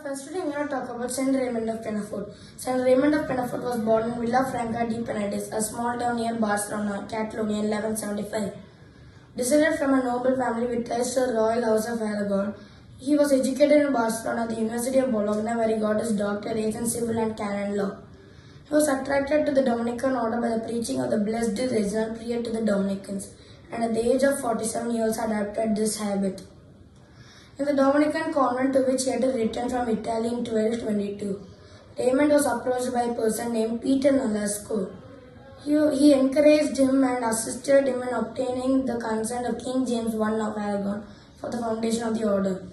about Saint Raymond of Penafort. Saint Raymond of Penafort was born in Villa Franca de Penedès, a small town near Barcelona, Catalonia in 1175. Descended from a noble family with ties to the royal house of Aragon, he was educated in Barcelona at the University of Bologna where he got his doctorate in civil and canon law. He was attracted to the Dominican order by the preaching of the Blessed Reginald prior to the Dominicans, and at the age of 47 he also adopted this habit. In the Dominican convent to which he had returned from Italy in 1222, Raymond was approached by a person named Peter Nolasco. He, he encouraged him and assisted him in obtaining the consent of King James I of Aragon for the foundation of the order.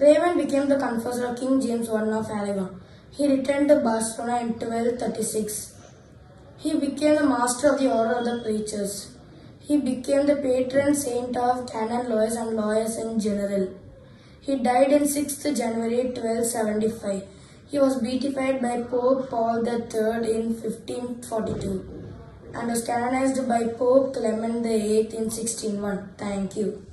Raymond became the confessor of King James I of Aragon. He returned to Barcelona in 1236. He became the master of the order of the preachers. He became the patron saint of canon lawyers and lawyers in general. He died on 6th January 1275. He was beatified by Pope Paul III in 1542 and was canonized by Pope Clement VIII in 1601. Thank you.